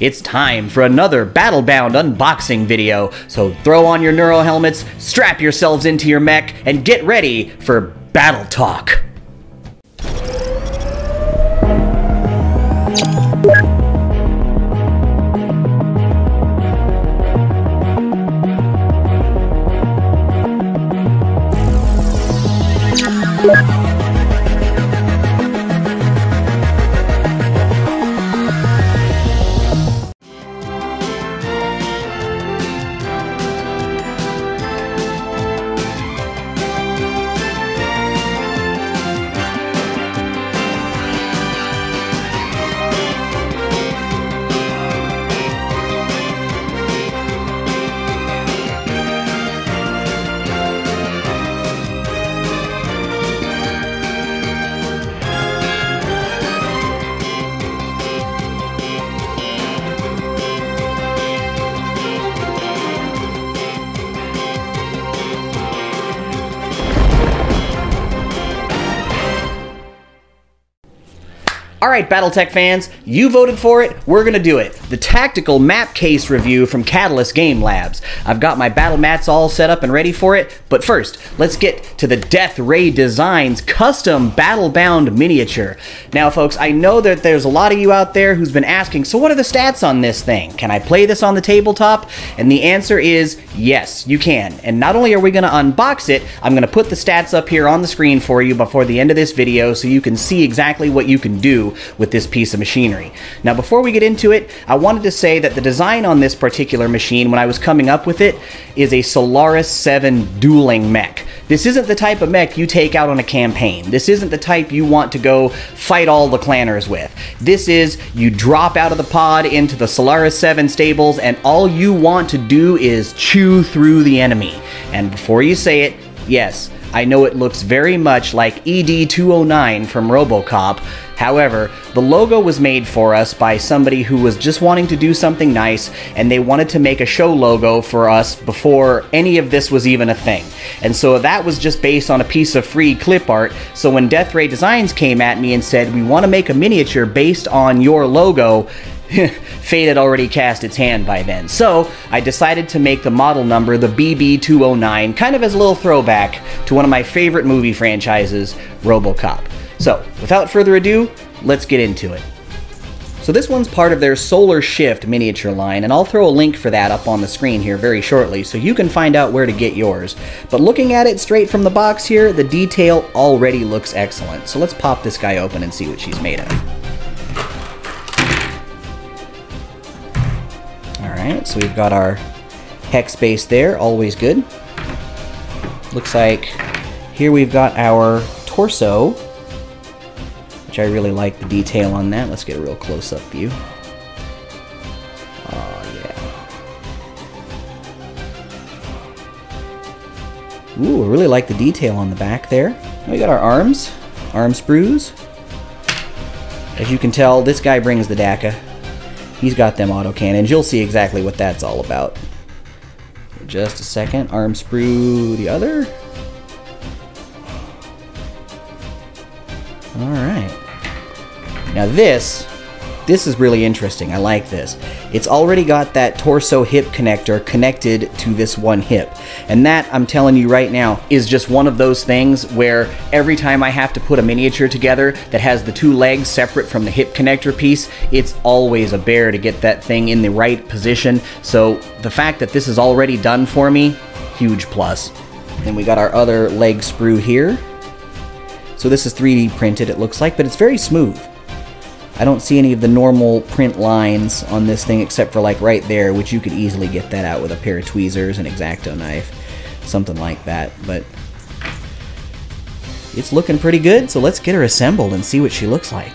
it's time for another Battlebound unboxing video. So throw on your Neuro helmets, strap yourselves into your mech, and get ready for Battle Talk. Right, Battletech fans, you voted for it. We're to do it. The tactical map case review from Catalyst Game Labs. I've got my battle mats all set up and ready for it. But first, let's get to the Death Ray Designs custom Battlebound miniature. Now, folks, I know that there's a lot of you out there who's been asking, so what are the stats on this thing? Can I play this on the tabletop? And the answer is yes, you can. And not only are we to unbox it, I'm to put the stats up here on the screen for you before the end of this video so you can see exactly what you can do with this piece of machinery. Now before we get into it, I wanted to say that the design on this particular machine when I was coming up with it is a Solaris 7 dueling mech. This isn't the type of mech you take out on a campaign. This isn't the type you want to go fight all the clanners with. This is you drop out of the pod into the Solaris 7 stables and all you want to do is chew through the enemy. And before you say it, yes, I know it looks very much like ED209 from Robocop. However, the logo was made for us by somebody who was just wanting to do something nice and they wanted to make a show logo for us before any of this was even a thing. And so that was just based on a piece of free clip art. So when Death Ray Designs came at me and said, We want to make a miniature based on your logo, Fate had already cast its hand by then. So I decided to make the model number the BB209, kind of as a little throwback to one of my favorite movie franchises, Robocop. So without further ado, let's get into it. So this one's part of their Solar Shift miniature line, and I'll throw a link for that up on the screen here very shortly so you can find out where to get yours. But looking at it straight from the box here, the detail already looks excellent. So let's pop this guy open and see what she's made of. Alright, so we've got our hex base there, always good. Looks like here we've got our torso, which I really like the detail on that. Let's get a real close-up view. Oh, yeah. Ooh, I really like the detail on the back there. We got our arms, arm sprues. As you can tell, this guy brings the dakka. He's got them autocannons. You'll see exactly what that's all about. Just a second. Arm sprue the other. Alright. Now this this is really interesting. I like this. It's already got that torso hip connector connected to this one hip. And that, I'm telling you right now, is just one of those things where every time I have to put a miniature together that has the two legs separate from the hip connector piece, it's always a bear to get that thing in the right position. So the fact that this is already done for me, huge plus. Then we got our other leg sprue here. So this is 3D printed, it looks like, but it's very smooth. I don't see any of the normal print lines on this thing except for like right there, which you could easily get that out with a pair of tweezers, an X-Acto knife, something like that. But it's looking pretty good, so let's get her assembled and see what she looks like.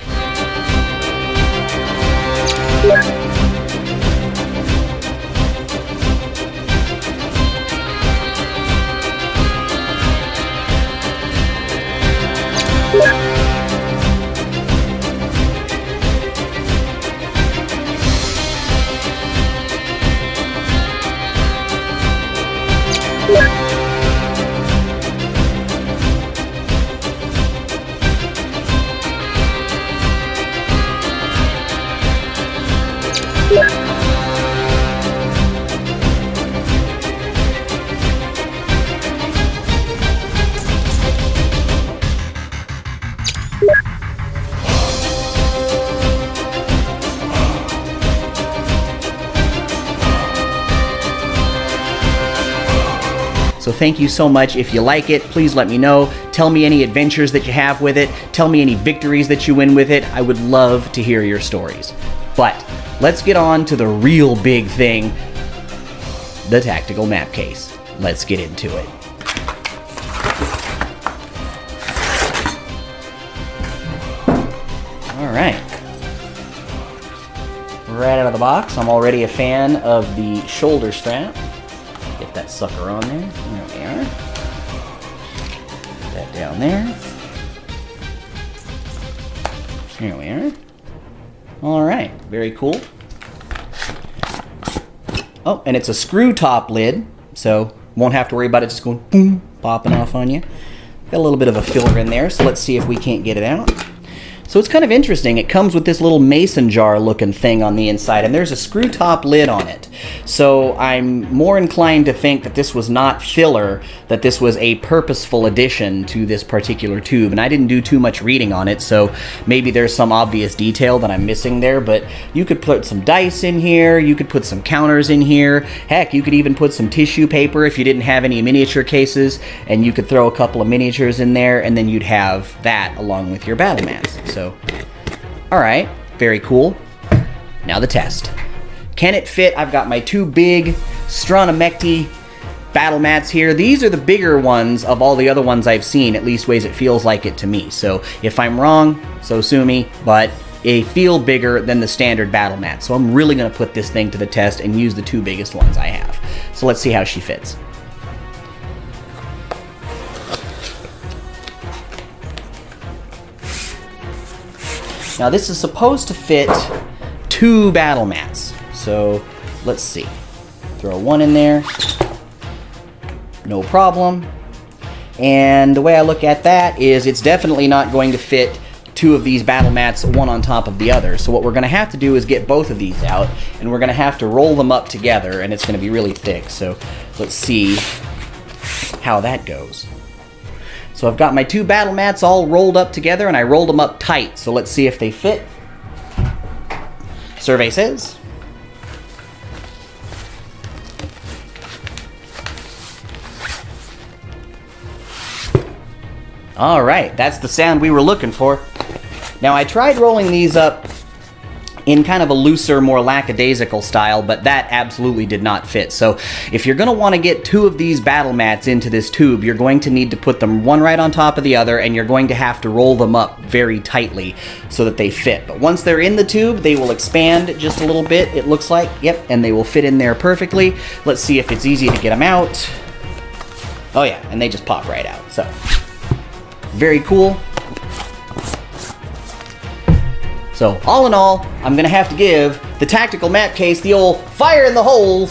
So thank you so much. If you like it, please let me know. Tell me any adventures that you have with it. Tell me any victories that you win with it. I would love to hear your stories. But let's get on to the real big thing the tactical map case. Let's get into it. All right. Right out of the box, I'm already a fan of the shoulder strap. That sucker on there. There we are. Put that down there. Here we are. All right, very cool. Oh, and it's a screw top lid, so won't have to worry about it just going boom, popping off on you. Got a little bit of a filler in there, so let's see if we can't get it out. So it's kind of interesting. It comes with this little mason jar looking thing on the inside, and there's a screw top lid on it. So I'm more inclined to think that this was not filler, that this was a purposeful addition to this particular tube. And I didn't do too much reading on it, so maybe there's some obvious detail that I'm missing there, but you could put some dice in here, you could put some counters in here. Heck, you could even put some tissue paper if you didn't have any miniature cases, and you could throw a couple of miniatures in there, and then you'd have that along with your battle mats. So so, all right, very cool. Now the test. Can it fit? I've got my two big Strana Mechty battle mats here. These are the bigger ones of all the other ones I've seen, at least ways it feels like it to me. So if I'm wrong, so sue me, but they feel bigger than the standard battle mat. So I'm really gonna put this thing to the test and use the two biggest ones I have. So let's see how she fits. Now this is supposed to fit two battle mats. So let's see. Throw one in there. No problem. And the way I look at that is it's definitely not going to fit two of these battle mats one on top of the other. So what we're going to have to do is get both of these out and we're going to have to roll them up together and it's going to be really thick. So let's see how that goes. So I've got my two battle mats all rolled up together and I rolled them up tight. So let's see if they fit. Survey says. All right, that's the sound we were looking for. Now I tried rolling these up in kind of a looser, more lackadaisical style, but that absolutely did not fit. So if you're going to want to get two of these battle mats into this tube, you're going to need to put them one right on top of the other, and you're going to have to roll them up very tightly so that they fit. But once they're in the tube, they will expand just a little bit, it looks like. Yep, and they will fit in there perfectly. Let's see if it's easy to get them out. Oh yeah, and they just pop right out. So, very cool. So all in all, I'm gonna have to give the tactical map case the old fire in the hole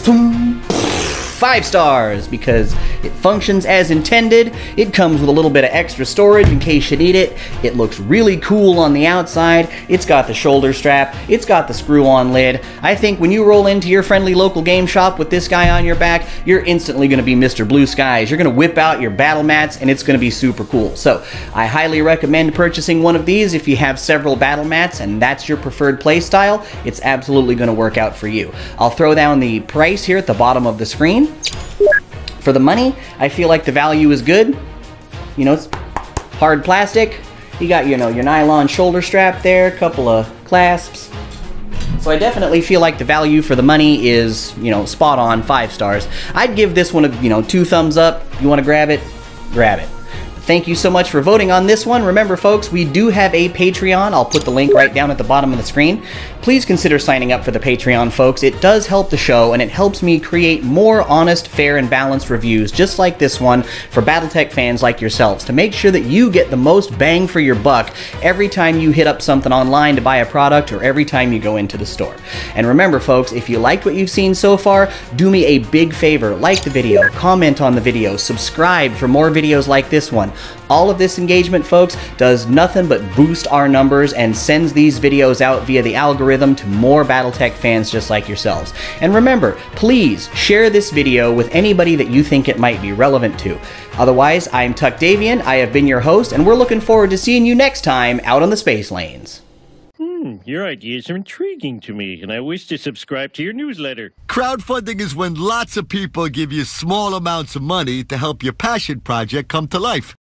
five stars because it functions as intended. It comes with a little bit of extra storage in case you need it. It looks really cool on the outside. It's got the shoulder strap. It's got the screw-on lid. I think when you roll into your friendly local game shop with this guy on your back, you're instantly going to be Mr. Blue Skies. You're going to whip out your battle mats and it's going to be super cool. So I highly recommend purchasing one of these if you have several battle mats and that's your preferred play style. It's absolutely going to work out for you. I'll throw down the price here at the bottom of the screen. For the money, I feel like the value is good. You know, it's hard plastic. You got, you know, your nylon shoulder strap there, a couple of clasps. So I definitely feel like the value for the money is, you know, spot on, five stars. I'd give this one a, you know, two thumbs up. You want to grab it? Grab it. Thank you so much for voting on this one. Remember, folks, we do have a Patreon. I'll put the link right down at the bottom of the screen. Please consider signing up for the Patreon, folks. It does help the show, and it helps me create more honest, fair, and balanced reviews, just like this one, for Battletech fans like yourselves, to make sure that you get the most bang for your buck every time you hit up something online to buy a product or every time you go into the store. And remember, folks, if you liked what you've seen so far, do me a big favor. Like the video, comment on the video, subscribe for more videos like this one. All of this engagement, folks, does nothing but boost our numbers and sends these videos out via the algorithm to more Battletech fans just like yourselves. And remember, please share this video with anybody that you think it might be relevant to. Otherwise, I'm Tuck Davian, I have been your host, and we're looking forward to seeing you next time out on the space lanes. Hmm, your ideas are intriguing to me, and I wish to subscribe to your newsletter. Crowdfunding is when lots of people give you small amounts of money to help your passion project come to life.